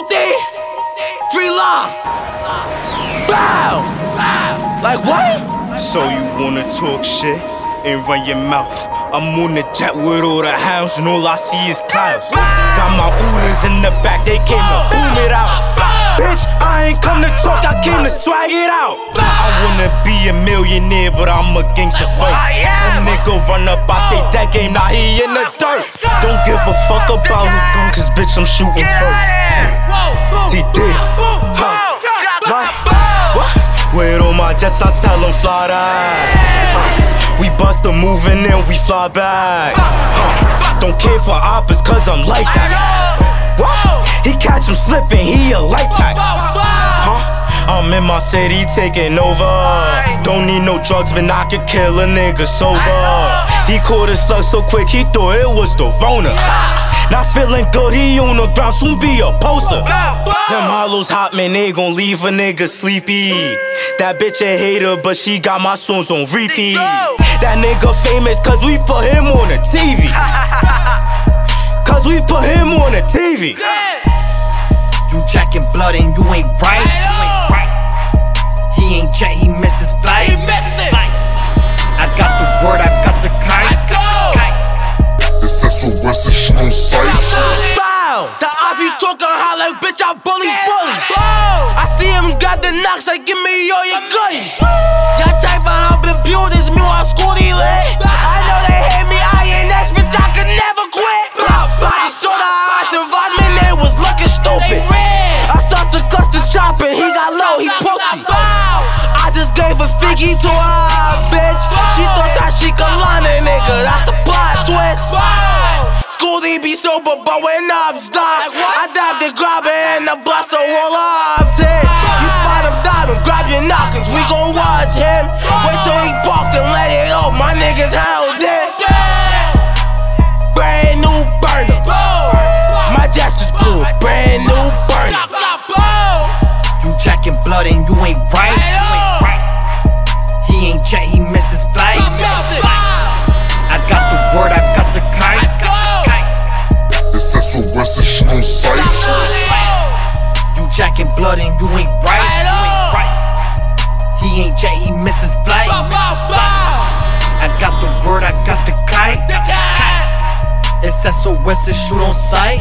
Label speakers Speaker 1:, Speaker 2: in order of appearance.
Speaker 1: Hoopty! Free law! Bow! Like what?
Speaker 2: So you wanna talk shit and run your mouth? I'm on the jet with all the hounds and all I see is clouds. Got my oodles in the back, they came to boom it out. Bitch, I ain't come to talk, I came to swag it out. I wanna be a millionaire, but I'm a gangster first. A nigga run up, I say that game, now he in the dirt. A fuck about his gun, cause bitch, I'm shooting first. TD, huh? What? With all my jets, I tell them fly that. We bust a move and then we fly back. Huh. Don't care for oppas, cause I'm like that. What? He catch him slipping, he a light pack. Huh? I'm in my city taking over. Don't need no drugs, but I could kill a nigga sober. He caught a slug so quick, he thought it was the Rona. Not feeling good, he on the ground, soon be a poster. Them hollows hot, man, they gon' leave a nigga sleepy. That bitch a hater, but she got my songs on repeat. That nigga famous, cause we put him on the TV. Cause we put him on the TV.
Speaker 3: You jacking blood and you ain't right. He ain't jet, he missed his flight.
Speaker 4: It's SOS and shoot on sight.
Speaker 1: Bow! The off you talking hot like bitch, I bully bully. I see him got the knocks like give me all your goodies. Y'all type of hump and buildings, me while school he lit. I know they hate me, I ain't next, bitch, I could never quit. I just saw the odds environment, they was looking stupid. I start the clusters chopping, he got low, he pussy. I just gave a figgy to her bitch. She thought that she be sober, but when knobs die, I dive the grabber and the bust a roll ups hit. You find him, dive him, grab your knockings, we gon' watch him. Wait till he parked and let it out, my niggas held
Speaker 3: jacking blood and you ain't right. He ain't jet, he missed his flight. I got the word, I got the kite. It's SOS and shoot on sight.